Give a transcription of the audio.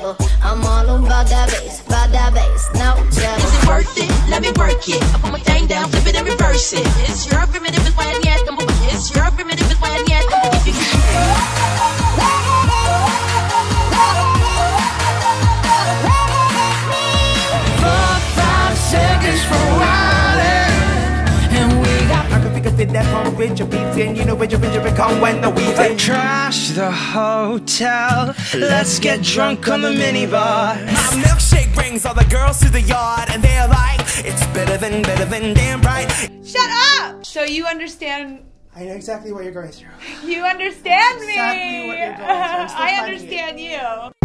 trouble. I'm all about that bass, about that bass, no trouble. Is it worth it? Let me work it. I put my thing down, flip it and reverse it. It's your primitive, it's why I can figure fit that home with your beats in. You know where your picture become when the weeds in. Trash the hotel. Let's get drunk on the minibar. My milkshake brings all the girls to the yard, and they're like, it's better than, better than damn right. Shut up! So you understand I know exactly what you're going through. you understand me. Exactly what you're going through. I'm still understand you.